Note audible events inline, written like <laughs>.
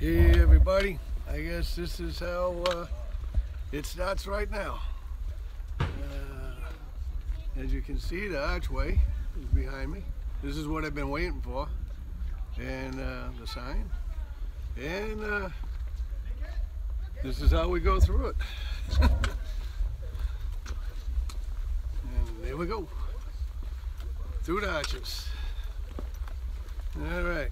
Hey everybody, I guess this is how uh, it starts right now. Uh, as you can see, the archway is behind me. This is what I've been waiting for. And uh, the sign. And uh, this is how we go through it. <laughs> and there we go. Through the arches. All right.